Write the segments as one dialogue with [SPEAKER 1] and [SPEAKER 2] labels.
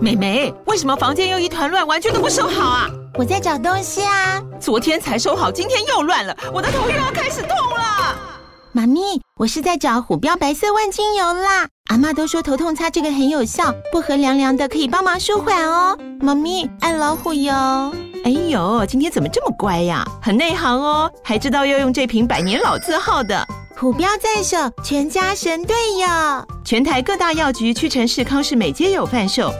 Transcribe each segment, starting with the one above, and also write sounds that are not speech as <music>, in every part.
[SPEAKER 1] 妹妹，为什么房间又一团乱，玩具都不收好啊？
[SPEAKER 2] 我在找东西啊。
[SPEAKER 1] 昨天才收好，今天又乱了，我的头又要开始痛了。
[SPEAKER 2] 妈咪，我是在找虎标白色万金油啦。阿妈都说头痛擦这个很有效，薄荷凉凉的，可以帮忙舒缓哦。妈咪，爱老虎油。
[SPEAKER 1] 哎呦，今天怎么这么乖呀？很内行哦，还知道要用这瓶百年老字号的。
[SPEAKER 2] 虎标在手，全家神队友。
[SPEAKER 1] 全台各大药局、屈臣氏、康氏美皆有贩售。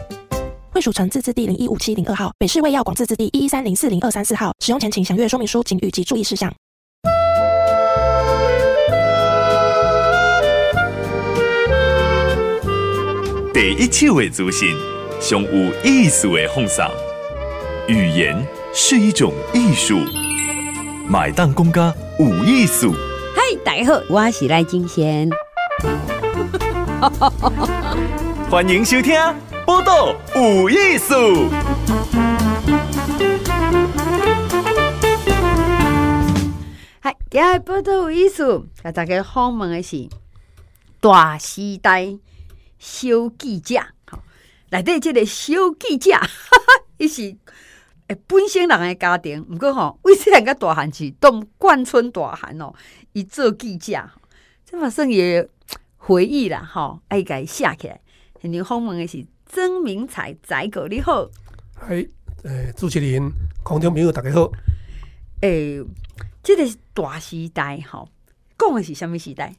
[SPEAKER 3] 惠蜀城自治地零一五七零二号，北市卫药广自治地一一三零四零二三四号。使用前请详阅说明书、警语及注意事项。
[SPEAKER 4] 第一手的资讯，上有意思的风尚。语言是一种艺术，买单公家无艺术。
[SPEAKER 5] 嗨，大家好，我是赖金贤。
[SPEAKER 4] 欢迎收听《报道有艺术》。
[SPEAKER 5] 嗨，今日报道有艺术，给大家访问的是大时代小记者。好，内底这个小记者，哈哈伊是诶本省人的家庭，毋过吼，为细汉甲大汉是当贯村大汉哦，伊做记者，这嘛算也回忆啦，吼，爱甲伊写起来。今日访问的是曾明才仔哥，你好。
[SPEAKER 6] 嗨，诶，主持人、空中朋友大家好。
[SPEAKER 5] 诶、这个是大时代吼，讲的是什么时代？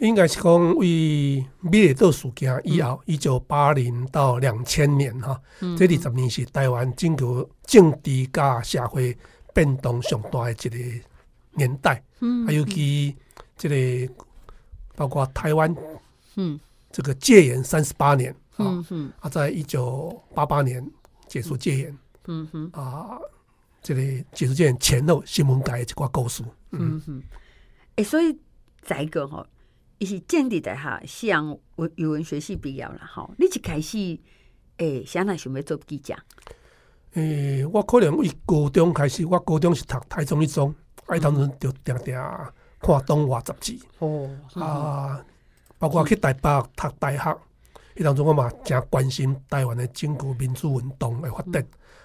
[SPEAKER 6] 应该是讲为美丽岛事件以后，一九八零到两千年哈，这二十年是台湾整个政治甲社会变动上大的一个年代。嗯，还有其这个包括台湾，
[SPEAKER 5] 嗯，
[SPEAKER 6] 这个戒严三十八年啊
[SPEAKER 5] 嗯，哼，
[SPEAKER 6] 啊，在一九八八年结束戒严
[SPEAKER 5] 嗯哼，
[SPEAKER 6] 啊，这个结束戒严前后新闻界的一寡故事。嗯，
[SPEAKER 5] 嗯哼。诶、所以仔哥吼，伊是建地大学西洋文语文学系毕业啦吼。你一开始诶，啥那想要做记者？
[SPEAKER 6] 诶、我可能为高中开始，我高中是读台中一中，啊，伊当阵就定定看东华杂志
[SPEAKER 5] 哦，
[SPEAKER 6] 啊，包括去台北读大学，迄当中我嘛诚关心台湾的整个民主运动的发展。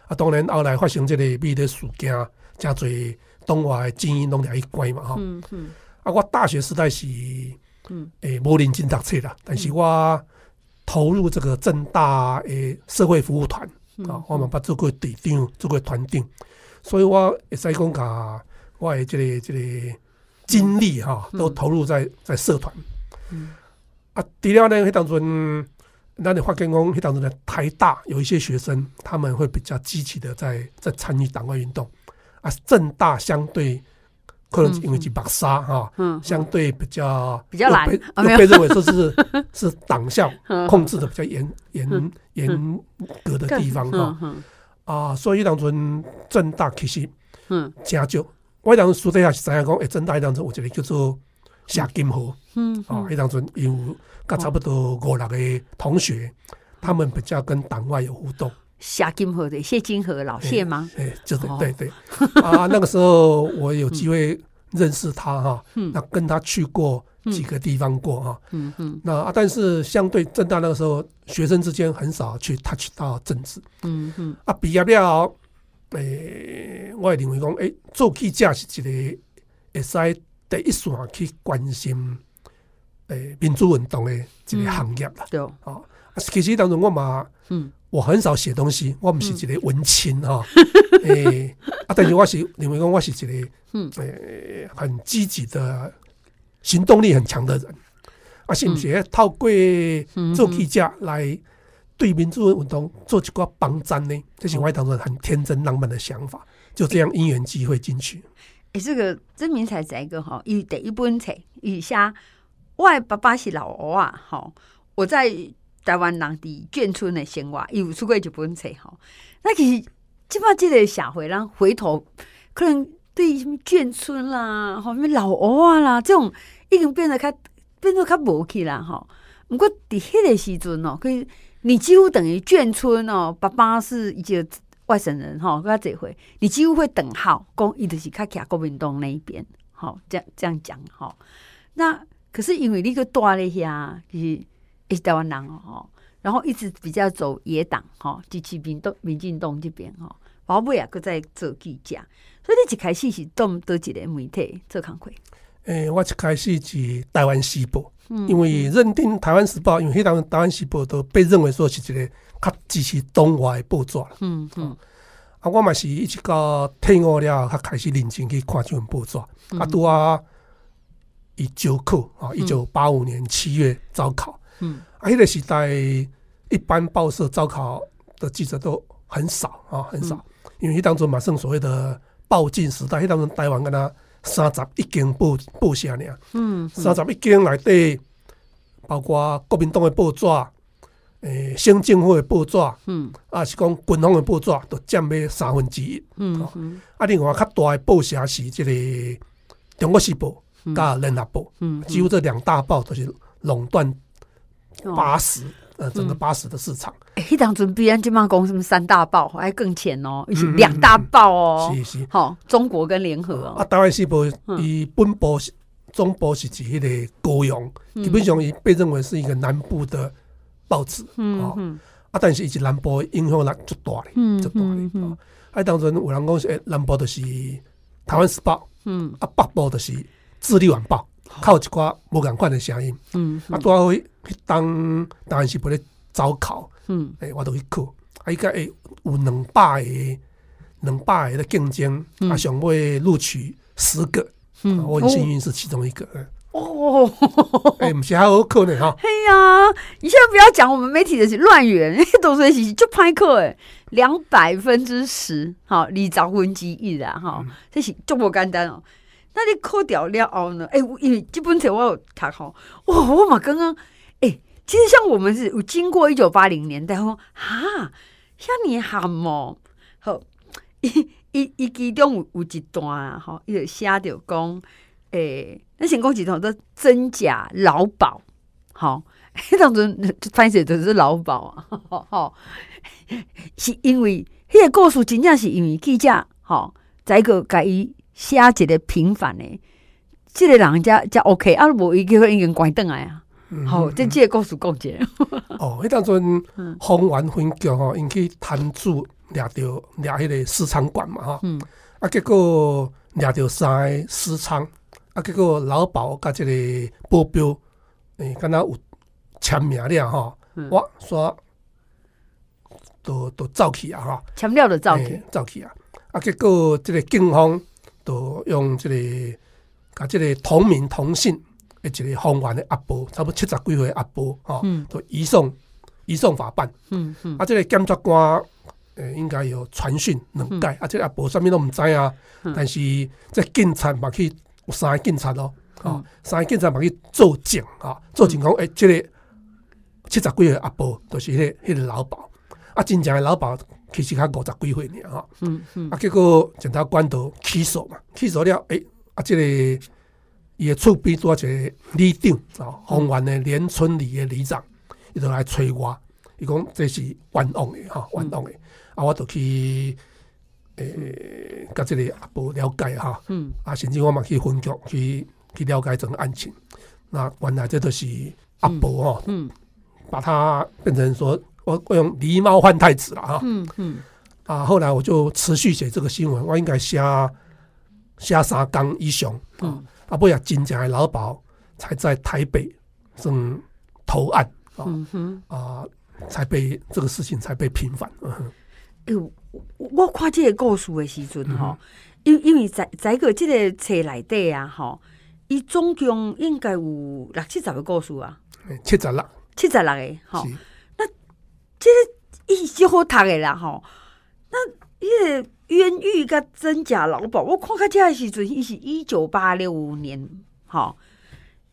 [SPEAKER 6] 啊，当然后来发生即个美丽事件，诚侪东华的精英拢掠去关嘛吼。
[SPEAKER 5] 嗯嗯，
[SPEAKER 6] 啊，我大学时代是
[SPEAKER 5] 嗯。
[SPEAKER 6] 诶无认真读册啦，但是我投入这个正大诶社会服务团
[SPEAKER 5] 嗯
[SPEAKER 6] 啊，我嘛捌做过队长，做过团长，所以我会使讲甲我诶即个即个精力哈，都投入在在社团。
[SPEAKER 5] 嗯。
[SPEAKER 6] 啊，除了呢，迄当阵，咱你发现讲，迄当阵的台大有一些学生，他们会比较积极的在在参与党外运动。啊，正大相对可能是因为是白沙哈，
[SPEAKER 5] 嗯，
[SPEAKER 6] 相对比较
[SPEAKER 5] 比较懒
[SPEAKER 6] 又被认为说是 <laughs> 是党校
[SPEAKER 5] 嗯
[SPEAKER 6] 控制的比较严严
[SPEAKER 5] 嗯
[SPEAKER 6] 严格的地方
[SPEAKER 5] 嗯
[SPEAKER 6] 哈，啊，所以当阵正大其实
[SPEAKER 5] 嗯。
[SPEAKER 6] 真少。我迄当阵私底下是知影讲，诶，正大迄当阵有一个叫做谢金河
[SPEAKER 5] 嗯
[SPEAKER 6] 啊，迄当阵有甲差不多五六个同学，他们比较跟党外有互动。
[SPEAKER 5] 夏金河的谢金河老谢吗？
[SPEAKER 6] 哎，就是
[SPEAKER 5] 哦
[SPEAKER 6] 对对 <laughs> 啊，那个时候我有机会认识他哈，
[SPEAKER 5] 嗯
[SPEAKER 6] 那跟他去过几个地方过哈。
[SPEAKER 5] 嗯嗯，
[SPEAKER 6] 那啊，但是相对正大那个时候，学生之间很少去 touch 到政治
[SPEAKER 5] 嗯哼，
[SPEAKER 6] 啊。毕业了，诶、我也认为讲，诶、做记者是一个会使第一线去关心诶、民主运动的一个行业啦。
[SPEAKER 5] 对，
[SPEAKER 6] 哦，啊其实当中我嘛，
[SPEAKER 5] 嗯。
[SPEAKER 6] 我很少写东西，我不是一个文青哈，诶、啊，但是我是认为讲我是一个
[SPEAKER 5] 嗯。
[SPEAKER 6] 诶、很积极的行动力很强的人，啊，是不是透过做记者来对民主运动做一个帮站呢？这是我当中很天真浪漫的想法，就这样因缘机会进去。
[SPEAKER 5] 诶、这个真明才一个吼，伊第一本册，伊写我的爸爸是老欧啊，吼，我在台湾人伫眷村的生活，伊有出过一本册吼。那其实即摆即个社会，咱回头可能对什么眷村啦，吼，什么老欧啊啦，这种已经变得较变得较无去啦，吼。毋过伫迄个时阵哦，可以你几乎等于眷村哦，爸爸是一个外省人吼，跟他这回，你几乎会等号，讲伊就是较徛国民党那一边，吼，这样这样讲吼。那可是因为你个住咧遐，其实也是台湾人哦，吼，然后一直比较走野党哈，支持民动民进党这边哈，后尾啊，搁在做记者，所以你一开始是动倒一个媒体做工课，
[SPEAKER 6] 诶、我一开始是台湾时报，因为认定台湾时报，因为迄当台湾时报都被认为说是一个较支持东外的报纸啦。
[SPEAKER 5] 嗯嗯。
[SPEAKER 6] 啊，我嘛是一直到退伍了后，较开始认真去看这份报纸。啊，拄啊，伊招考啊，一九八五年七月招考。
[SPEAKER 5] 嗯。
[SPEAKER 6] 啊，迄个时代一般报社招考的记者都很少啊，很少，因为迄当中嘛算所谓的报禁时代，迄当中台湾敢若三十一间报报社尔。
[SPEAKER 5] 嗯
[SPEAKER 6] 三十一间内底，包括国民党的报纸，诶、省政府的报纸，
[SPEAKER 5] 嗯。
[SPEAKER 6] 啊是讲军方的报纸，都占要三分之一。
[SPEAKER 5] 嗯嗯。
[SPEAKER 6] 啊，另外较大的报社是即个《中国时报》甲《联合报》，
[SPEAKER 5] 嗯，
[SPEAKER 6] 几乎这两大报都是垄断
[SPEAKER 5] 哦
[SPEAKER 6] 八十、呃整个八十的市场。
[SPEAKER 5] 欸迄当阵比咱即马讲什么三大报还更前哦，是两大报哦，
[SPEAKER 6] 是是。
[SPEAKER 5] 好，中国跟联合哦。
[SPEAKER 6] 啊，
[SPEAKER 5] 哦，
[SPEAKER 6] 台湾时报
[SPEAKER 5] 嗯。
[SPEAKER 6] 伊本部是中部是指迄个高雄，基本上伊被认为是一个南部的报纸。哦。
[SPEAKER 5] 嗯。嗯
[SPEAKER 6] 啊，但是伊是南部影响力足大咧，
[SPEAKER 5] 嗯
[SPEAKER 6] 足大咧
[SPEAKER 5] 嗯。
[SPEAKER 6] 啊，当阵有人讲是诶南部就是台湾时报，
[SPEAKER 5] 嗯。
[SPEAKER 6] 啊北部就是智利晚报，较有一寡无共款的声音。
[SPEAKER 5] 嗯
[SPEAKER 6] 啊，拄好迄当台湾时报咧招考，
[SPEAKER 5] 嗯。
[SPEAKER 6] 诶，我都去考，啊，伊个会有两百个两百个的竞争，啊，上尾录取十个，
[SPEAKER 5] 嗯。
[SPEAKER 6] 啊我很幸运是其中一个。嗯。
[SPEAKER 5] 哦，<laughs>
[SPEAKER 6] 诶，毋是还好考呢哈。
[SPEAKER 5] 嘿呀，你现在不要讲我们媒体的是乱源，<laughs> 都是是就拍课哎，两百分之十，好，二十分之一啦，哈，这是就不简单哦。那你扣掉了后呢？诶、因为这本册我有读吼，哇，我嘛刚刚，诶，其实像我们是有经过一九八零年代，吼，哈，遐尼含哦，好，<laughs> 伊伊伊其中有有一段啊，吼，伊就写着讲，诶、那先讲一段都真假劳保，吼，迄当阵翻写就是劳保啊，吼 <laughs> 吼，是因为迄个故事真正是因为记者吼，再个甲伊写一个平凡的，即、个人才才 OK，啊无伊叫已经关转来啊。
[SPEAKER 6] 嗯。
[SPEAKER 5] 好，这即个故事讲者，<laughs>
[SPEAKER 6] 哦，迄当阵
[SPEAKER 5] 嗯
[SPEAKER 6] 丰原分局吼，因去摊主掠着掠迄个市场馆嘛吼，
[SPEAKER 5] 嗯。
[SPEAKER 6] 啊，结果掠着三个私仓，啊，结果劳保甲即个保镖，诶、敢若有签名了吼，
[SPEAKER 5] 嗯。
[SPEAKER 6] 我煞都都走去啊吼。
[SPEAKER 5] 签了就走
[SPEAKER 6] 嘿
[SPEAKER 5] 去，
[SPEAKER 6] 走去啊！啊，结果即个警方就用即、个甲即个同名同姓诶一个方圆的阿婆，差不多七十几岁的阿婆吼，
[SPEAKER 5] 嗯。
[SPEAKER 6] 就移送移送法办。
[SPEAKER 5] 嗯嗯。
[SPEAKER 6] 啊，即、个检察官诶、应该有传讯两届，啊，即、个阿婆啥物都毋知啊，
[SPEAKER 5] 嗯。
[SPEAKER 6] 但是这警察嘛去有三个警察咯，吼、
[SPEAKER 5] 嗯。
[SPEAKER 6] 三个警察嘛去作证啊，作证讲诶，即、个七十几岁的阿婆就是迄、个迄、个老鸨，啊，真正的劳保其实较五十几岁尔吼。
[SPEAKER 5] 嗯嗯。
[SPEAKER 6] 啊，结果检察官都起诉嘛，起诉了，诶、啊，即、个伊诶厝边拄啊一个里长啊，丰原的连村里的里长，伊就来催我，伊讲这是冤枉的吼，冤枉的，啊，我就去诶，甲、即个阿婆了解哈，
[SPEAKER 5] 嗯。
[SPEAKER 6] 啊，甚至我嘛去分局去去了解整个案情，那原来这都是阿婆吼，
[SPEAKER 5] 嗯。
[SPEAKER 6] 把他变成说我我用狸猫换太子了哈。
[SPEAKER 5] 嗯嗯
[SPEAKER 6] 啊，后来我就持续写这个新闻，我应该写写三缸以上，
[SPEAKER 5] 嗯
[SPEAKER 6] 啊，啊，不要真正的老鸨才在台北正投案啊。啊，才被这个事情才被平反。嗯哼
[SPEAKER 5] 欸，我我看这个故事的时阵吼，因因为在在个这个册内底啊吼，伊总共应该有六七十个故事啊，
[SPEAKER 6] 七十六
[SPEAKER 5] 七十六个吼，
[SPEAKER 6] 是
[SPEAKER 5] 伊是好读的啦吼。那迄个冤狱甲真假老保，我看较这的时阵，伊是一九八六年吼，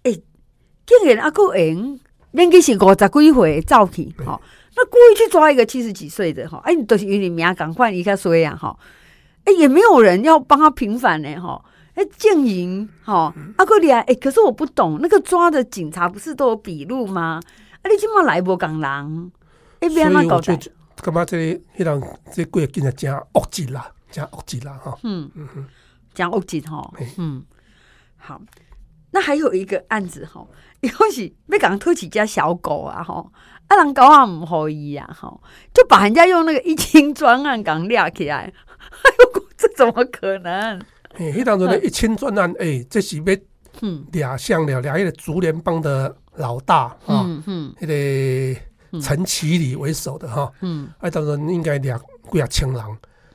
[SPEAKER 5] 诶、竟然啊个会年纪是五十几岁走去吼。那故意去抓一个七十几岁的哈，哎，都是因为名赶快离开衰呀哈，哎，也没有人要帮他平反呢哈，哎，建营哈，阿哥你啊，哎，可是我不懂，那个抓的警察不是都有笔录吗？啊，你今嘛来无港人，
[SPEAKER 6] 所
[SPEAKER 5] 别让他搞代
[SPEAKER 6] 以我就，感觉这个迄人这几个警察真恶极啦，真恶极啦哈。
[SPEAKER 5] 嗯，嗯，真恶极哈，嗯，好，那还有一个案子哈，<laughs> 又是要讲偷起家小狗啊哈，啊，啊，人狗啊唔可以啊，吼，就把人家用那个一清专案港掠起来，<laughs> 哎呦，这怎么可能？
[SPEAKER 6] 嘿，迄当中的一清专案，诶，这是要
[SPEAKER 5] 嗯
[SPEAKER 6] 俩像了俩迄个竹联帮的老大啊，
[SPEAKER 5] 嗯嗯
[SPEAKER 6] 迄个陈其礼为首的哈，
[SPEAKER 5] 嗯。
[SPEAKER 6] 啊，当中应该掠几啊千人，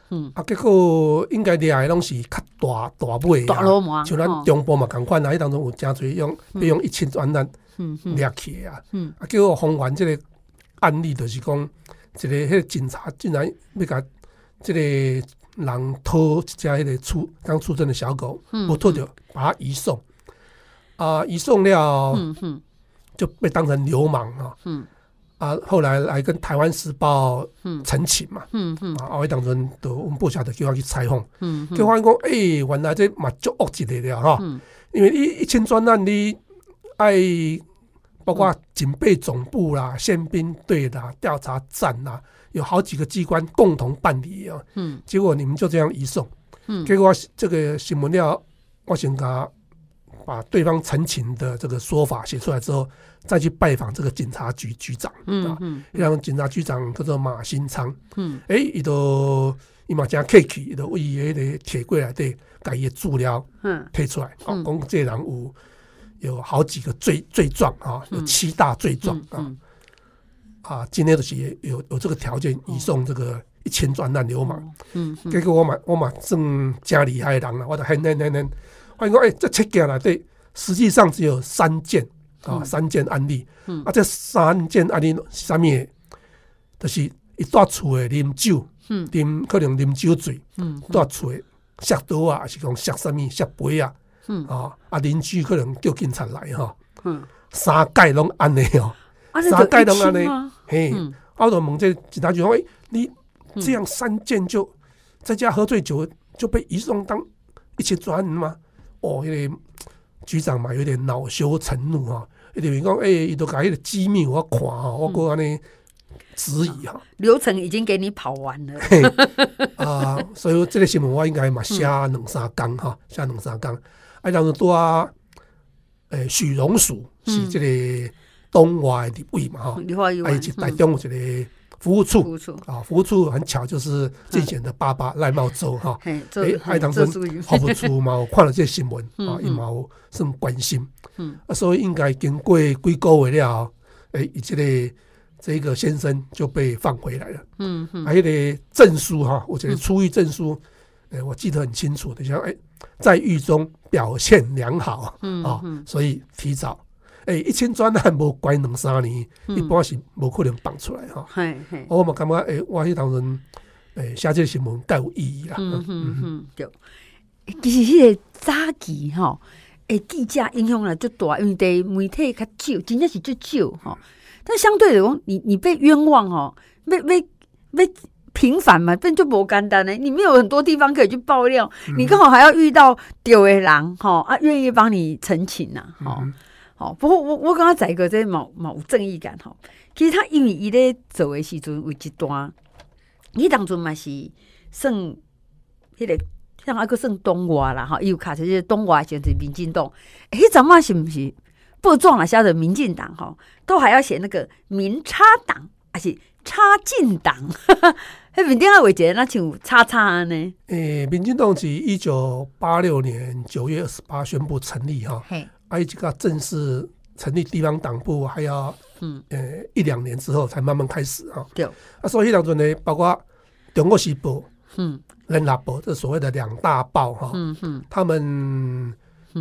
[SPEAKER 5] 嗯，
[SPEAKER 6] 啊，结果应该掠的拢是较大大尾
[SPEAKER 5] 大罗马
[SPEAKER 6] 像咱
[SPEAKER 5] 哦
[SPEAKER 6] 中部嘛共款啊，迄当中有真侪用要用一清专案
[SPEAKER 5] 嗯嗯。
[SPEAKER 6] 掠去的啊，
[SPEAKER 5] 嗯。
[SPEAKER 6] 啊，结果宏源这个案例就是讲，一个迄个警察竟然要甲这个人偷一只迄个出刚出生的小狗，
[SPEAKER 5] 嗯
[SPEAKER 6] 不偷着把它移送，啊，移送了
[SPEAKER 5] 嗯嗯。
[SPEAKER 6] 就被当成流氓啊，
[SPEAKER 5] 嗯
[SPEAKER 6] 啊，后来来跟台湾时报
[SPEAKER 5] 嗯。
[SPEAKER 6] 陈情嘛，
[SPEAKER 5] 嗯嗯。
[SPEAKER 6] 啊，啊，迄当阵就阮部下就叫我去采访，
[SPEAKER 5] 嗯
[SPEAKER 6] 叫我讲，诶、原来这嘛足恶一个了哈，
[SPEAKER 5] 嗯。
[SPEAKER 6] 因为一一千专案你爱包括警备总部啦、宪兵队啦、调查站啦，有好几个机关共同办理啊。
[SPEAKER 5] 嗯。
[SPEAKER 6] 结果你们就这样移送，
[SPEAKER 5] 嗯。
[SPEAKER 6] 结果这个新闻料我先给他把对方陈情的这个说法写出来之后，再去拜访这个警察局局长啊，
[SPEAKER 5] 嗯。嗯
[SPEAKER 6] 让警察局长叫做马新昌，
[SPEAKER 5] 嗯。
[SPEAKER 6] 诶，伊都伊嘛真客气，伊都为伊迄个铁柜内底改伊的资料
[SPEAKER 5] 嗯。
[SPEAKER 6] 推出来，哦
[SPEAKER 5] 嗯，
[SPEAKER 6] 讲这人有有好几个罪罪状啊，有
[SPEAKER 5] 嗯
[SPEAKER 6] 七大罪状啊
[SPEAKER 5] 嗯。
[SPEAKER 6] 啊，今天就是有有这个条件移送这个一千专案流氓。
[SPEAKER 5] 嗯嗯。
[SPEAKER 6] 结果我嘛我嘛算真厉害的人啦，我就很很很很，发现讲诶，这七件内底实际上只有三件啊，
[SPEAKER 5] 嗯。
[SPEAKER 6] 三件案例。
[SPEAKER 5] 嗯。
[SPEAKER 6] 啊，这三件案例是啥物的？就是伊住厝的啉酒，
[SPEAKER 5] 嗯。
[SPEAKER 6] 啉可能啉酒醉，
[SPEAKER 5] 嗯
[SPEAKER 6] 住厝的摔倒啊，还是讲摔啥物摔杯啊，
[SPEAKER 5] 嗯。
[SPEAKER 6] 啊啊邻居可能叫警察来吼，
[SPEAKER 5] 嗯，
[SPEAKER 6] 三界拢安尼哦，
[SPEAKER 5] 啊，
[SPEAKER 6] 三
[SPEAKER 5] 那
[SPEAKER 6] 盖都安尼嘿，
[SPEAKER 5] 嗯。
[SPEAKER 6] 啊我就问这警察局说，哎，你
[SPEAKER 5] 嗯。
[SPEAKER 6] 这样三件就在家喝醉酒就被移送当一起抓人吗？哦，那个局长嘛有点恼羞成怒哈，一直讲，哎，伊都甲迄个机密我看哈，我过安尼质疑哈，
[SPEAKER 5] 流程已经给你跑完了。
[SPEAKER 6] 嘿。啊，所以这个新闻我应该嘛写两三工哈，写两三工，啊，然后拄啊，诶，许荣署是这个东外的立委嘛哈，
[SPEAKER 5] 你话一
[SPEAKER 6] 啊，台中有一个服务处。啊，服务处很巧，就是最前的爸爸赖茂洲哈，
[SPEAKER 5] 嘿，做
[SPEAKER 6] 诶，爱当中
[SPEAKER 5] 做属于
[SPEAKER 6] 服务处嘛，有看了这新闻
[SPEAKER 5] 嗯
[SPEAKER 6] 啊，伊嘛有算关心，
[SPEAKER 5] 嗯。
[SPEAKER 6] 啊，所以应该经过几个月了后，诶，伊这个这个先生就被放回来了，
[SPEAKER 5] 嗯嗯。
[SPEAKER 6] 还有个证书哈，我觉得出狱证书，诶，我记得很清楚的，像诶，在狱中表现良好啊
[SPEAKER 5] 嗯嗯，
[SPEAKER 6] 所以提早。诶，一千专案无关两三年，一般是无可能放出来哈。
[SPEAKER 5] 嘿嘿，
[SPEAKER 6] 我嘛感觉诶，我迄当阵诶写这个新闻较有意义啦。
[SPEAKER 5] 嗯嗯嗯，对。其实迄个早期吼，诶，记者影响力足大，因为伫媒体较少，真正是足少吼。但相对来讲，你你被冤枉吼，被被被平反嘛，变就无简单嘞。你没有很多地方可以去爆料，你刚好还要遇到丢的人吼啊，愿意帮你澄清呐，吼。
[SPEAKER 6] 嗯
[SPEAKER 5] 好，不过我我感觉在个这毛毛有正义感吼。其实他因为伊咧做的时阵有一段，伊当阵嘛是算迄、个像阿个算东华啦吼，伊有卡出是东华就是民进党，迄阵嘛是毋是报状啊写的民进党吼，都还要写那个民差党还是差进党，<laughs> 迄面顶啊画一个那像叉叉安尼，
[SPEAKER 6] 诶，民进党是一九八六年九月二十八宣布成立哈，
[SPEAKER 5] 嘿，
[SPEAKER 6] 啊，这个正式成立地方党部还要
[SPEAKER 5] 嗯。
[SPEAKER 6] 呃一两年之后才慢慢开始啊。
[SPEAKER 5] 对，
[SPEAKER 6] 啊，所以迄当阵呢，包括中国时报、
[SPEAKER 5] 嗯。
[SPEAKER 6] 人大报这所谓的两大报哈，
[SPEAKER 5] 嗯嗯。
[SPEAKER 6] 他们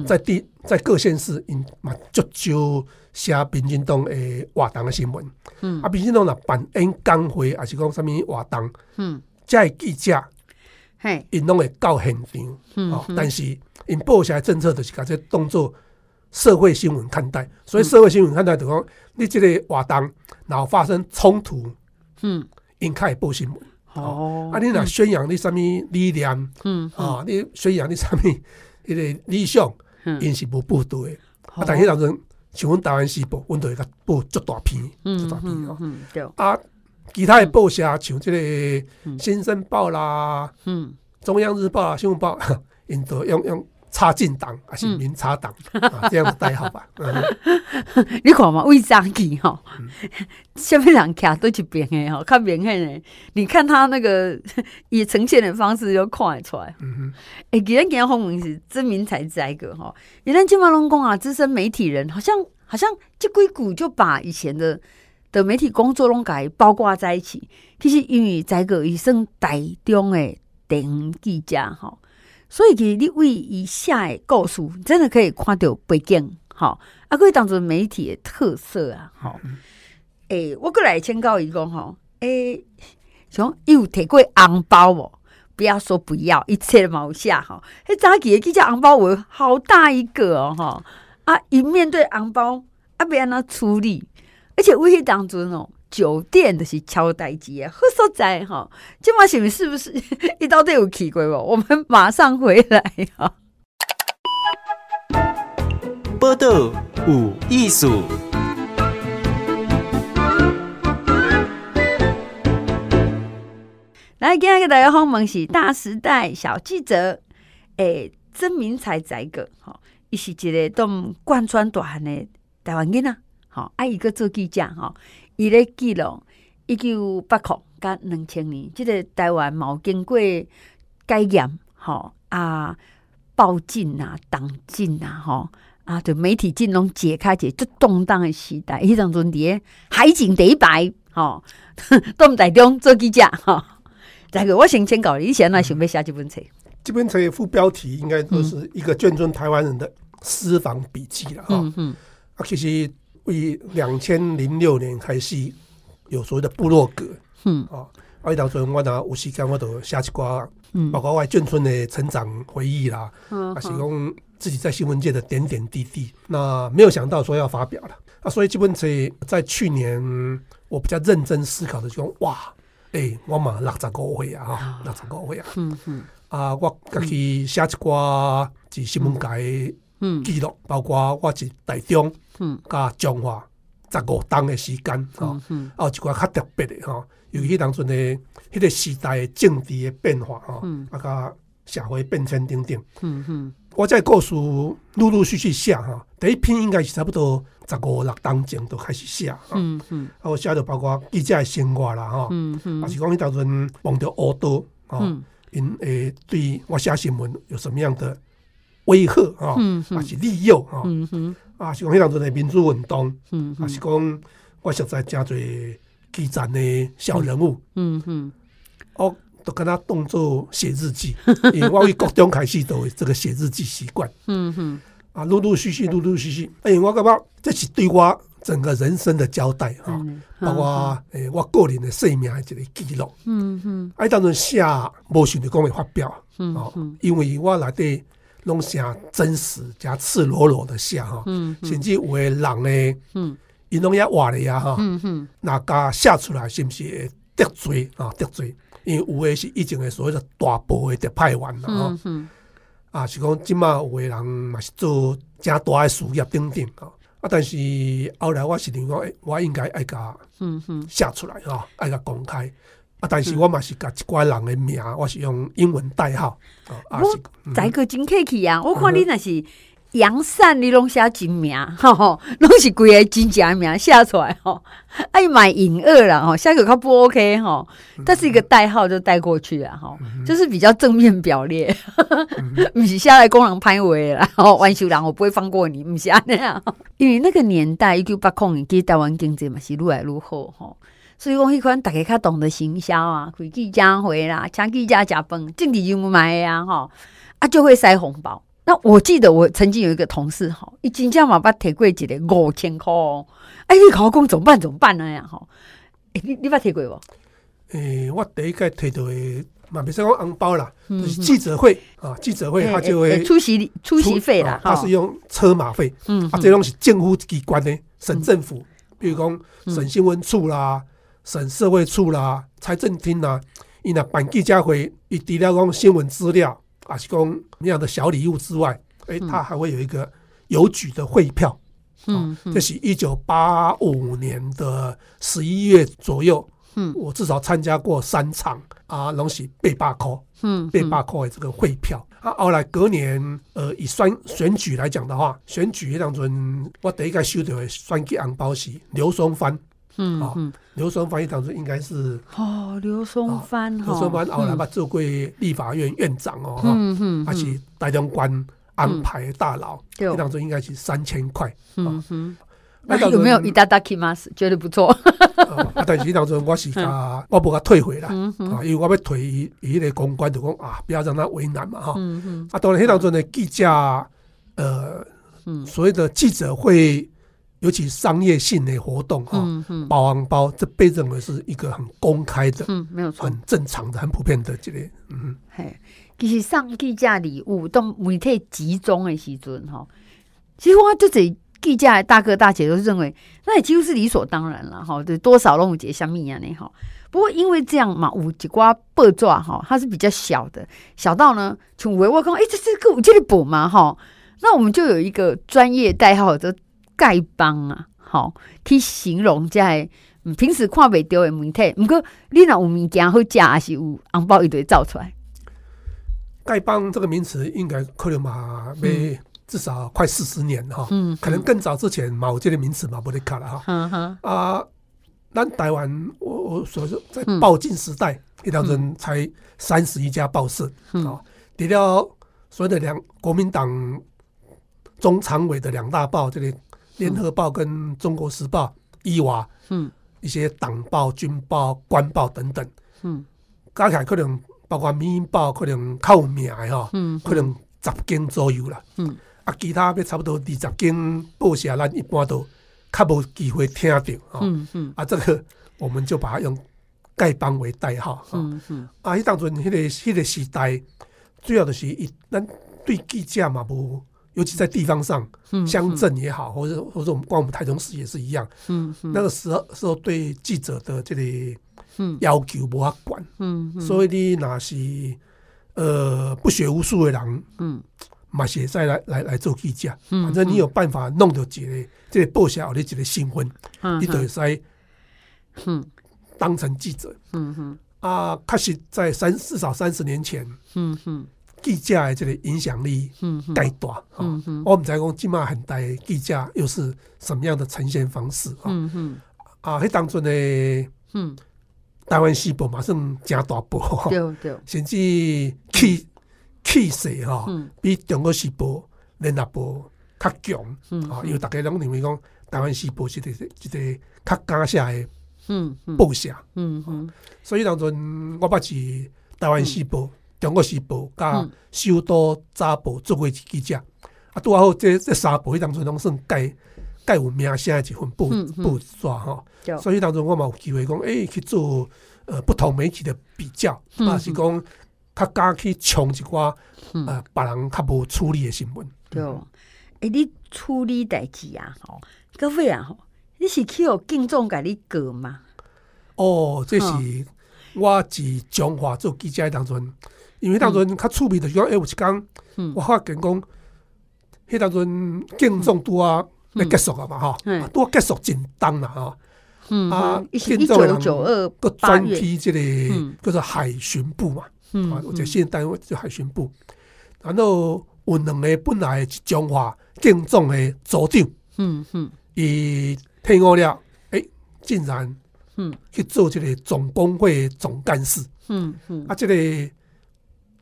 [SPEAKER 6] 在地在各县市因嘛足少写民进党诶活动的新闻，
[SPEAKER 5] 嗯。
[SPEAKER 6] 啊，民进党若办演讲会，还是讲啥物活动，
[SPEAKER 5] 嗯，
[SPEAKER 6] 遮的记者
[SPEAKER 5] 嘿，
[SPEAKER 6] 因拢会到现场，
[SPEAKER 5] 嗯
[SPEAKER 6] 哦，但是因报下来政策就是把这当做社会新闻看待，所以社会新闻看待就讲你这个活动然后发生冲突，
[SPEAKER 5] 嗯。
[SPEAKER 6] 因开始报新闻。
[SPEAKER 5] 哦，
[SPEAKER 6] 啊，你若宣扬你啥物理念
[SPEAKER 5] 嗯
[SPEAKER 6] 啊，你宣扬你啥物迄个理想，
[SPEAKER 5] 嗯。
[SPEAKER 6] 因是无报道的。啊
[SPEAKER 5] 哦，
[SPEAKER 6] 但迄当阵像阮台湾时报，阮就会甲报足大篇，
[SPEAKER 5] 嗯
[SPEAKER 6] 足大篇哦。
[SPEAKER 5] 对，
[SPEAKER 6] 啊，其他的报社像即个
[SPEAKER 5] 嗯《
[SPEAKER 6] 新生报》啦、
[SPEAKER 5] 嗯
[SPEAKER 6] 中央日报啊、新闻报，<laughs> 因都用用插进党还是民插党、啊这样的代号吧。<laughs> 嗯
[SPEAKER 5] 你看嘛，为啥去吼，下面人徛都一边的吼，较明显的。你看他那个 <laughs> 以呈现的方式就看得出来。
[SPEAKER 6] 嗯哼，
[SPEAKER 5] 诶，今天今天访问是真名才在个吼，原来金马龙宫啊，资深媒体人，好像好像这硅谷就把以前的的媒体工作拢改包挂在一起。其实因为在个伊算台中的电影记者吼，所以其实你为以下的故事，真的可以看到背景吼，啊，可以当做媒体的特色啊，吼。诶、我过来请教伊讲吼，诶、像伊有摕过红包无？不要说不要，一切毛下吼。迄早起的记者红包我好大一个哦哈啊！伊面对红包啊，要安怎处理？而且为迄当中哦，酒店就是超代志啊，好所在哈。今晚是不是不是 <laughs> 一到底有去过无？我们马上回来哈。
[SPEAKER 7] 报道有艺术，
[SPEAKER 5] 来，今日给大家访问是大时代小记者，诶，曾明才仔个，吼，伊是一个当贯穿大汉的台湾囡仔，吼，啊，伊个做记者，吼，伊咧记录一九八零甲两千年，即、个台湾嘛有经过改验，吼啊，报禁啊、党禁啊，吼啊，对媒体禁拢解开一个最动荡的时代，迄当阵伫咧海景第一排，吼，<laughs> 东台中做记者，吼。这个我先先搞，你现在想要写即本册？
[SPEAKER 6] 即本册的副标题应该都是一个眷村台湾人的私房笔记了哈。
[SPEAKER 5] 嗯嗯
[SPEAKER 6] 啊，其实为两千零六年开始有所谓的部落格。
[SPEAKER 5] 嗯。
[SPEAKER 6] 啊，啊，迄当阵我若有时间我都写一寡，
[SPEAKER 5] 嗯。
[SPEAKER 6] 包括我的眷村的成长回忆啦，
[SPEAKER 5] 嗯
[SPEAKER 6] 啊，是讲自己在新闻界的点点滴滴。那没有想到说要发表了啊，所以基本册在去年我比较认真思考的就讲哇，诶、我嘛六十五岁啊，哈，六十五岁啊，
[SPEAKER 5] 嗯嗯。
[SPEAKER 6] 啊，我家己写一寡是新闻界
[SPEAKER 5] 嗯
[SPEAKER 6] 记录，包括我是台中
[SPEAKER 5] 嗯。
[SPEAKER 6] 甲中华十五冬的时间吼，啊，
[SPEAKER 5] 嗯。
[SPEAKER 6] 有一寡较特别的吼，尤其当阵的迄个时代的政治的变化吼，
[SPEAKER 5] 嗯。
[SPEAKER 6] 啊，甲社会变迁等等。
[SPEAKER 5] 嗯嗯。
[SPEAKER 6] 我这个故事陆陆续续写哈，第一篇应该是差不多十五六当前就开始写
[SPEAKER 5] 嗯嗯。
[SPEAKER 6] 我写到包括记者的生活啦哈，
[SPEAKER 5] 嗯嗯。
[SPEAKER 6] 啊是讲迄当阵碰到乌刀啊，
[SPEAKER 5] 嗯。
[SPEAKER 6] 因诶对我写新闻有什么样的威吓啊，
[SPEAKER 5] 嗯
[SPEAKER 6] 啊是利诱啊，
[SPEAKER 5] 嗯嗯。
[SPEAKER 6] 啊是讲迄当阵的民主运动，
[SPEAKER 5] 嗯
[SPEAKER 6] 啊是讲我实在真侪基层的小人物，
[SPEAKER 5] 嗯嗯
[SPEAKER 6] 我都跟他当做写日记，<laughs> 因为我为国中开始都有这个写日记习惯。
[SPEAKER 5] 嗯嗯。
[SPEAKER 6] 啊，陆陆续续，陆陆续续，哎、我感觉这是对我整个人生的交代哈、
[SPEAKER 5] 嗯
[SPEAKER 6] 包括诶、我个人的生命的一个记录。
[SPEAKER 5] 嗯嗯。
[SPEAKER 6] 啊，当阵写无想着讲会发表，哦，
[SPEAKER 5] 嗯。
[SPEAKER 6] 因为我内底拢写真实加赤裸裸的写哈，
[SPEAKER 5] 嗯
[SPEAKER 6] 甚至有的人呢，
[SPEAKER 5] 嗯
[SPEAKER 6] 因拢也话咧啊哈，那甲写出来是毋是会得罪啊得罪？因为有的是以前的所谓的大部的特派员啦吼。
[SPEAKER 5] 嗯嗯
[SPEAKER 6] 啊，是讲即马有诶人嘛是做诚大诶事业等等啊。啊，但是后来我是认为，诶我应该爱甲写出来吼，爱甲公开。啊，但是我嘛是甲一寡人的名，我是用英文代号啊，啊是嗯
[SPEAKER 5] 在个真客气啊！我看你那是杨善，你拢写真名，<laughs> 吼吼，拢是规个真正的名写出来吼。爱买隐二啦，吼，下个较不 OK 吼，但是一个代号就带过去了吼，就是比较正面表列，<laughs> 不是下来工人拍位啦，<laughs> 吼，玩修人我不会放过你，不是安那样。因为那个年代一九八零年，其实台湾经济嘛是愈来愈好吼。所以讲，迄款大家较懂得行销啊，开记者会啦，请记者食饭，政治人物买啊，吼，啊就会塞红包。那我记得我曾经有一个同事，吼，伊真正嘛捌摕过一个五千箍哦，哎，你甲我讲怎么办？怎么办呢？呀，吼，哎，你你捌摕过无？
[SPEAKER 6] 诶、我第一个摕到诶，嘛袂使讲红包啦，
[SPEAKER 5] 嗯
[SPEAKER 6] 就是记者会啊，记者会他就会
[SPEAKER 5] 出席出席费啦
[SPEAKER 6] 啊，他
[SPEAKER 5] 哈
[SPEAKER 6] 是，用车马费。
[SPEAKER 5] 嗯
[SPEAKER 6] 啊，这拢是政府机关的省政府，比如讲
[SPEAKER 5] 嗯
[SPEAKER 6] 省新闻处啦、省社会处啦、财政厅啦，伊若办记者会，伊除了讲新闻资料，啊是讲那样的小礼物之外，诶、他还会有一个邮局的汇票。
[SPEAKER 5] 嗯嗯。
[SPEAKER 6] 这是一九八五年的十一月左右，
[SPEAKER 5] 嗯。
[SPEAKER 6] 我至少参加过三场啊，拢是八百块，
[SPEAKER 5] 嗯，
[SPEAKER 6] 八百块的这个汇票。啊，后来隔年，呃，以选选举来讲的话，选举当中，我第一个收到的选举红包是刘松藩，啊
[SPEAKER 5] 嗯嗯，
[SPEAKER 6] 刘松藩当中应该是
[SPEAKER 5] 哦，刘松藩哈，
[SPEAKER 6] 刘松藩后来嘛做过立法院院长哦，哈、
[SPEAKER 5] 嗯嗯，
[SPEAKER 6] 还是台中官安排的大佬，当中应该是三千块，
[SPEAKER 5] 嗯哼。
[SPEAKER 6] 那
[SPEAKER 5] 那有没有伊达达 k 吗？觉得不错。
[SPEAKER 6] 啊，啊但是当中我是甲我无甲退回啦，
[SPEAKER 5] 嗯哼
[SPEAKER 6] 啊，因为我要退伊伊迄个公关就讲啊，不要让他为难嘛哈。啊，当然迄当中的记者呃，
[SPEAKER 5] 嗯
[SPEAKER 6] 所谓的记者会，尤其商业性的活动哈，包红包，这被认为是一个很公开的、
[SPEAKER 5] 嗯，没有错。
[SPEAKER 6] 很正常的、很普遍的这个，嗯，
[SPEAKER 5] 嘿，其实上记者礼物当媒体集中的时阵哈，其实我就这记者的大哥大姐都认为，那也几乎是理所当然了哈，就多少拢有一个什么样的哈。不过因为这样嘛，有一挂报纸哈，它是比较小的，小到呢，从维我讲，哎、这这个有这个补嘛哈，那我们就有一个专业代号叫丐帮啊，好去形容这样的嗯平时看袂到的媒体，毋过你若有物件好食，还是有红包一堆造出来。
[SPEAKER 6] 丐帮这个名词应该可能嘛，没至少快四十年哈，
[SPEAKER 5] 嗯
[SPEAKER 6] 可能更早之前嘛有这个名词嘛，不得卡了哈。啊，咱台湾我我所说在
[SPEAKER 5] 嗯
[SPEAKER 6] 报禁时代，一条人才三十一家报社
[SPEAKER 5] 嗯。
[SPEAKER 6] 啊，除了所谓的两国民党中常委的两大报，这里联合报跟中国时报以外，
[SPEAKER 5] 嗯
[SPEAKER 6] 一些党报、军报、官报等等，
[SPEAKER 5] 嗯
[SPEAKER 6] 加起来可能包括民营报，可能较有名的哈，
[SPEAKER 5] 嗯，
[SPEAKER 6] 可能十间左右啦。
[SPEAKER 5] 嗯
[SPEAKER 6] 啊，其他要差不多二十间报社，咱一般都较无机会听到啊。
[SPEAKER 5] 嗯嗯
[SPEAKER 6] 啊，这个我们就把它用丐帮为代号哈。
[SPEAKER 5] 嗯嗯
[SPEAKER 6] 啊，迄当阵迄个迄个时代，主要就是一咱对记者嘛无，尤其在地方上，
[SPEAKER 5] 嗯，
[SPEAKER 6] 乡镇也好，或者或者我们光我们台中市也是一样，
[SPEAKER 5] 嗯嗯。
[SPEAKER 6] 那个时候时候对记者的这个
[SPEAKER 5] 嗯。
[SPEAKER 6] 要求无法管，
[SPEAKER 5] 嗯嗯，
[SPEAKER 6] 所以你若是呃不学无术的人，
[SPEAKER 5] 嗯。
[SPEAKER 6] 嘛是再来来来做记者，
[SPEAKER 5] 嗯
[SPEAKER 6] 反正你有办法弄到一个这个报社有你一个新闻，
[SPEAKER 5] 嗯。
[SPEAKER 6] 你就会使
[SPEAKER 5] 嗯。
[SPEAKER 6] 当成记者。
[SPEAKER 5] 嗯嗯。
[SPEAKER 6] 啊，确实在三至少三十年前，
[SPEAKER 5] 嗯嗯
[SPEAKER 6] 记者的这个影响力大。哦
[SPEAKER 5] 嗯嗯。
[SPEAKER 6] 我们在讲今嘛现代记者又是什么样的呈现方式啊？啊，迄当阵的
[SPEAKER 5] 嗯，
[SPEAKER 6] 台湾时报嘛算真大报，
[SPEAKER 5] 对对，
[SPEAKER 6] 甚至气气势哈，
[SPEAKER 5] 嗯。
[SPEAKER 6] 比中国时报、联合报较强
[SPEAKER 5] 嗯
[SPEAKER 6] 啊。因为大家拢认为讲台湾时报是一个一个较敢写的
[SPEAKER 5] 嗯嗯。
[SPEAKER 6] 报社。
[SPEAKER 5] 嗯嗯。
[SPEAKER 6] 所以当阵我捌是台湾时报、中国时报、甲
[SPEAKER 5] 嗯。
[SPEAKER 6] 首都早报做过记者，啊，拄好这这三报迄当中拢算介介有名声的一份报
[SPEAKER 5] 嗯嗯。
[SPEAKER 6] 报纸吼。所以当中我嘛有机会讲，诶、去做呃不同媒体的比较，
[SPEAKER 5] 嗯
[SPEAKER 6] 啊是讲较敢去冲一寡
[SPEAKER 5] 嗯。
[SPEAKER 6] 呃别人较无处理的新闻。
[SPEAKER 5] 对，诶，你处理代志啊，吼，各位啊，吼，你是去互敬重甲你过吗？
[SPEAKER 6] 哦，这是我伫中华做记者的当中，因为当阵较趣味就是讲，诶、有一工。
[SPEAKER 5] 嗯。
[SPEAKER 6] 我发现讲，迄当阵竞争拄啊要结束啊嘛吼，拄啊结束真重啦吼，
[SPEAKER 5] 嗯
[SPEAKER 6] 啊
[SPEAKER 5] 嗯，一一九
[SPEAKER 6] 建造人
[SPEAKER 5] 九二
[SPEAKER 6] 个专批即
[SPEAKER 5] 嗯
[SPEAKER 6] 个叫做海巡部嘛，
[SPEAKER 5] 嗯
[SPEAKER 6] 啊，我这现单位叫海巡部，然后有两个本来是中华竞争的组长，
[SPEAKER 5] 嗯嗯。
[SPEAKER 6] 伊退伍了，诶，竟然
[SPEAKER 5] 嗯。
[SPEAKER 6] 去做这个总工会总干事，
[SPEAKER 5] 嗯嗯。
[SPEAKER 6] 啊，这个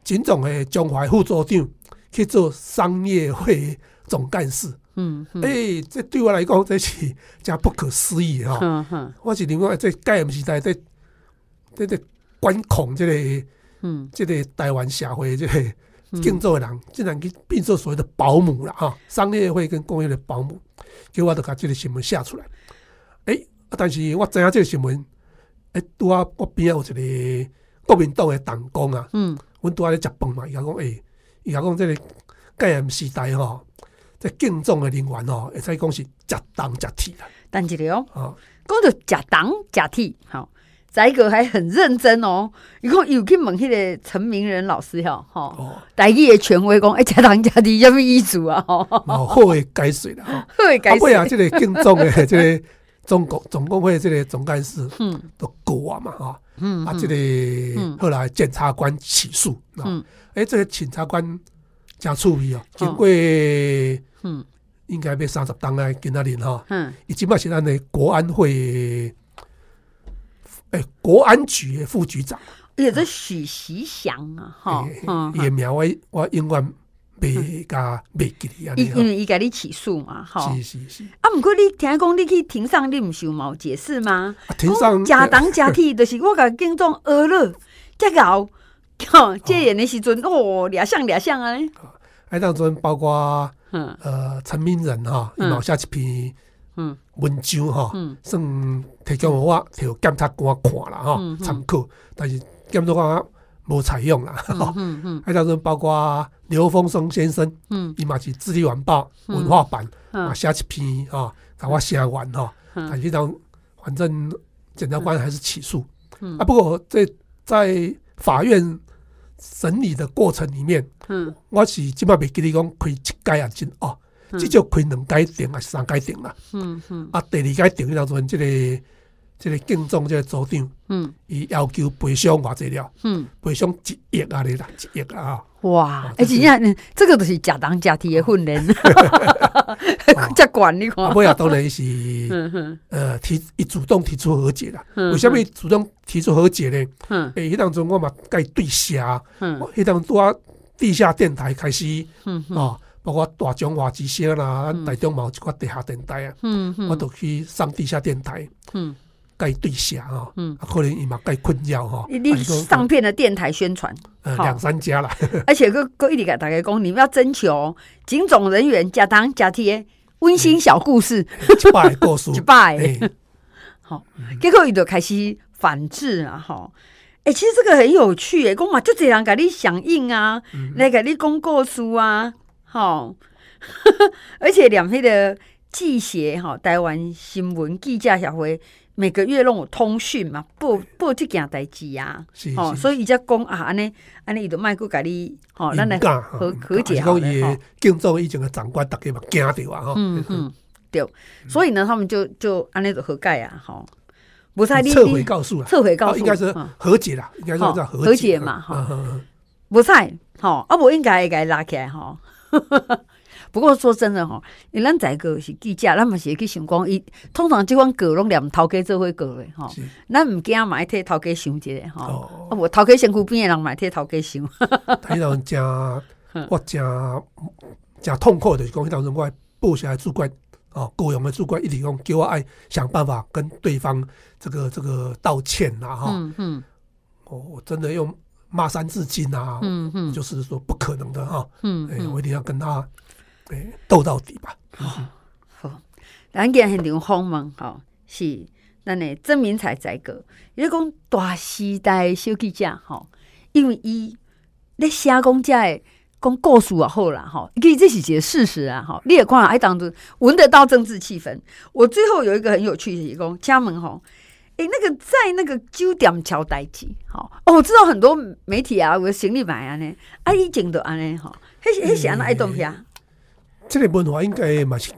[SPEAKER 6] 警总的中华副组长去做商业会总干事。
[SPEAKER 5] 嗯嗯
[SPEAKER 6] 诶、这对我来讲，这是真不可思议的吼！
[SPEAKER 5] 嗯嗯
[SPEAKER 6] 我是认为这介入时代，这这这管控这个
[SPEAKER 5] 嗯
[SPEAKER 6] 这个台湾社会这个
[SPEAKER 5] 嗯
[SPEAKER 6] 竞争的人，竟然去变做所谓的保姆了哈！商业会跟工业的保姆，结果我就把这个新闻写出来。诶、啊，但是我知影这个新闻，诶，拄啊，我边仔有一个国民党的党工啊，
[SPEAKER 5] 嗯
[SPEAKER 6] 阮拄仔咧食饭嘛，伊甲讲诶，伊甲讲这个戒严时代吼，这敬重的人员吼，会使讲是食重食铁啦，
[SPEAKER 5] 等一下哦，
[SPEAKER 6] 啊，
[SPEAKER 5] 讲到假糖假铁，好，再一个还很认真哦。伊讲有去问迄个陈明仁老师吼，吼，
[SPEAKER 6] 哦，
[SPEAKER 5] 台语的权威讲，哎，假糖假铁什么意思啊？吼，
[SPEAKER 6] 好的解说啦吼。<laughs>
[SPEAKER 5] 会改
[SPEAKER 6] 啊，尾啊，即个敬重的 <laughs> 即个总共总工会这个总干事
[SPEAKER 5] 嗯。
[SPEAKER 6] 都告啊嘛哈，
[SPEAKER 5] 嗯
[SPEAKER 6] 啊，这个
[SPEAKER 5] 嗯。
[SPEAKER 6] 后来检察官起诉，啊
[SPEAKER 5] 嗯。
[SPEAKER 6] 哎，这个检察官真趣味哦，经过
[SPEAKER 5] 嗯。
[SPEAKER 6] 应该要三十档来今仔日哈，
[SPEAKER 5] 嗯。
[SPEAKER 6] 伊即摆是咱的国安会的，诶，国安局的副局长，
[SPEAKER 5] 也是许习祥啊，哈
[SPEAKER 6] 诶，
[SPEAKER 5] 嗯
[SPEAKER 6] 伊的名我我永远
[SPEAKER 5] 伊甲你起诉嘛，吼。
[SPEAKER 6] 是是是，
[SPEAKER 5] 啊，毋过你听讲你去庭上，你毋是有冇解释吗？
[SPEAKER 6] 啊，庭上
[SPEAKER 5] 假当假体，<laughs> 就是我甲警众学了，才搞，吼，戒严的时阵，哦，俩像俩像啊，
[SPEAKER 6] 哎，当阵包括
[SPEAKER 5] 嗯。
[SPEAKER 6] 呃陈明仁哈，伊
[SPEAKER 5] 嗯
[SPEAKER 6] 嘛写一篇
[SPEAKER 5] 嗯
[SPEAKER 6] 文章哈，
[SPEAKER 5] 嗯。
[SPEAKER 6] 算提供互我摕检察官看啦哈
[SPEAKER 5] 嗯，嗯。
[SPEAKER 6] 参考，但是检察官无采用啦。哈
[SPEAKER 5] 嗯嗯。
[SPEAKER 6] 还当中包括刘峰松先生，
[SPEAKER 5] 嗯。
[SPEAKER 6] 伊嘛是《智力晚报》文化版啊写一篇啊，甲我写完哈，
[SPEAKER 5] 嗯。
[SPEAKER 6] 但是当反正检察官还是起诉。
[SPEAKER 5] 嗯。
[SPEAKER 6] 啊。不过在在法院审理的过程里面，
[SPEAKER 5] 嗯。
[SPEAKER 6] 我是即摆袂记你讲开一届啊，真哦，
[SPEAKER 5] 嗯。
[SPEAKER 6] 至少开两届定还是三届定啦。
[SPEAKER 5] 嗯嗯。
[SPEAKER 6] 啊，第二届定迄当阵，即个即个敬重即个组长，
[SPEAKER 5] 嗯。
[SPEAKER 6] 伊要求赔偿偌济了，
[SPEAKER 5] 嗯，
[SPEAKER 6] 赔偿一亿啊咧啦，一亿啊。
[SPEAKER 5] 哇！而且你这个就是假当假体的训练，<laughs> 这管你看。
[SPEAKER 6] 啊，，尾啊当然是 <laughs> 呃提伊主动提出和解啦。
[SPEAKER 5] 嗯
[SPEAKER 6] 为什么主动提出和解呢？
[SPEAKER 5] 嗯。
[SPEAKER 6] 诶，迄当中我嘛甲伊对下，
[SPEAKER 5] 嗯。
[SPEAKER 6] 我迄当拄啊地下电台开始
[SPEAKER 5] 嗯
[SPEAKER 6] 哦，包括大中华之声啦，咱台中嘛有一寡地下电台啊，
[SPEAKER 5] 嗯嗯。
[SPEAKER 6] 我都去上地下电台。
[SPEAKER 5] 嗯，
[SPEAKER 6] 甲伊对下吼，
[SPEAKER 5] 嗯。
[SPEAKER 6] 啊可能伊嘛该困扰吼，
[SPEAKER 5] 你上片的电台宣传，
[SPEAKER 6] 两三家啦，<laughs>
[SPEAKER 5] 而且个个一直给大家讲，你们要征求警总人员假当假贴温馨小故事，
[SPEAKER 6] 一百个故事。<laughs>
[SPEAKER 5] 一，百好，结果伊就开始反制啊，哈。哎、其实这个很有趣诶，讲嘛，就这样给你响应啊，来给你讲故事啊，吼，<laughs> 而且两批的记协吼，台湾新闻记者协会每个月拢有通讯嘛，报报即件代志啊，
[SPEAKER 6] 是
[SPEAKER 5] 哦，所以伊才讲啊，安尼安尼伊就卖过甲你，吼、咱来和
[SPEAKER 6] 嗯
[SPEAKER 5] 和解好
[SPEAKER 6] 伊
[SPEAKER 5] 了吼。
[SPEAKER 6] 敬重以前的长官，大家嘛惊着啊吼，
[SPEAKER 5] 嗯 <laughs> 嗯，对，所以呢，他们就就安尼就和解啊，吼，不太你
[SPEAKER 6] 撤回告诉了，
[SPEAKER 5] 撤回告诉，
[SPEAKER 6] 哦应该是
[SPEAKER 5] 嗯。
[SPEAKER 6] 和解啦，应该说
[SPEAKER 5] 好
[SPEAKER 6] 叫
[SPEAKER 5] 和解
[SPEAKER 6] 解
[SPEAKER 5] 嘛哈
[SPEAKER 6] 嗯嗯嗯。
[SPEAKER 5] 不菜，吼，啊，无应该会甲伊拉起来吼。不过说真的吼，因为咱在个是记者，咱嘛是会去想讲，伊通常即款稿拢连头家做伙过的吼，咱毋惊嘛爱替头家想一下吼。
[SPEAKER 6] 哦。
[SPEAKER 5] 啊，，无头家身躯边的人嘛会替头家想。
[SPEAKER 6] 迄当真我真真痛苦的，就是讲迄当阵我的部下的主管哦，雇佣的主管一直讲叫我爱想办法跟对方这个这个道歉啦哈，
[SPEAKER 5] 嗯嗯。
[SPEAKER 6] 哦，我真的用骂三字经啊，
[SPEAKER 5] 嗯嗯。
[SPEAKER 6] 就是说不可能的哈，
[SPEAKER 5] 嗯
[SPEAKER 6] 我一定要跟他哎斗到底吧。
[SPEAKER 5] 咱今日现场访问吼，是咱的曾明才在个，伊讲大时代小记者吼，因为伊咧写讲遮的讲故事也好啦吼，其实这是一个事实啊吼，你也看爱当中闻得到政治气氛。我最后有一个很有趣的是讲，家门吼。诶、那个在那个九点桥代志，好哦，我知道很多媒体啊，有行李买安尼，啊，以前都安尼吼，迄是迄是安那爱动片，
[SPEAKER 6] 这个文化应该嘛是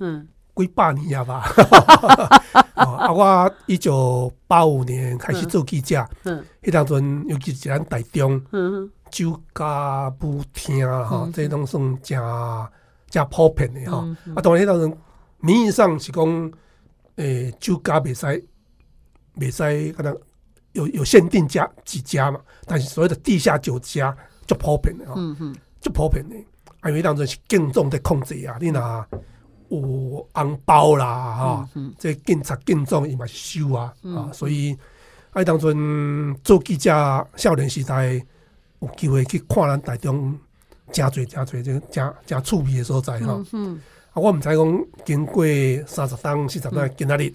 [SPEAKER 5] 嗯。
[SPEAKER 6] 几百年啊吧。<laughs> 哦啊，我一九八五年开始做记者，
[SPEAKER 5] 嗯。
[SPEAKER 6] 迄当阵尤其是咱台中
[SPEAKER 5] 嗯
[SPEAKER 6] 酒家舞厅啊，吼
[SPEAKER 5] 嗯，
[SPEAKER 6] 这拢算真真普遍的吼。
[SPEAKER 5] 嗯嗯。
[SPEAKER 6] 啊，当然迄当阵名义上是讲，诶，酒家袂使袂使可能有有限定家几家嘛，但是所谓的地下酒家就普遍的吼。
[SPEAKER 5] 嗯嗯。
[SPEAKER 6] 足普遍的，啊，因为当阵是警众在控制啊，你若有红包啦，哈、
[SPEAKER 5] 嗯
[SPEAKER 6] 这警察警众伊嘛是收啊，
[SPEAKER 5] 嗯。
[SPEAKER 6] 啊，所以啊，当阵做记者少年时代有机会去看咱台中真侪真侪这真真趣味的所在哈、
[SPEAKER 5] 嗯嗯。
[SPEAKER 6] 啊，我毋知讲经过三十档、四十档，今仔日，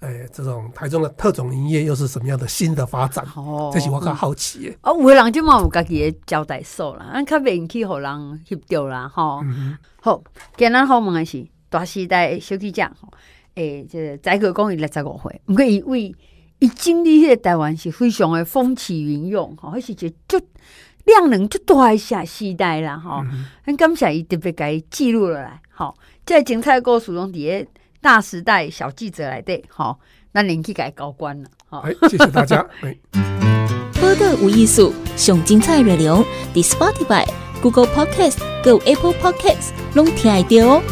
[SPEAKER 6] 诶、这种台中的特种营业又是什么样的新的发展？
[SPEAKER 5] 哦
[SPEAKER 6] 这是我较好奇的。
[SPEAKER 5] 啊，有的人即嘛有家己的交代所啦，咱较免去互人翕着啦，吼。
[SPEAKER 6] 嗯
[SPEAKER 5] 好，今日好问的是大时代小记者，吼，诶，这个宰个讲伊六十五岁，毋过伊为伊经历迄个台湾是非常的风起云涌，吼，迄是一个足量能足大的时时代啦，吼。
[SPEAKER 6] 嗯
[SPEAKER 5] 感谢伊特别甲伊记录落来，吼，这精彩故事拢伫咧大时代小记者来对，好，那您去改高官了，好。
[SPEAKER 6] 哎，谢谢大家。<laughs> 哎。
[SPEAKER 8] 报道有艺术，上精彩内容，伫 Spotify、Google Podcast、Go Apple Podcasts，拢听得到哦。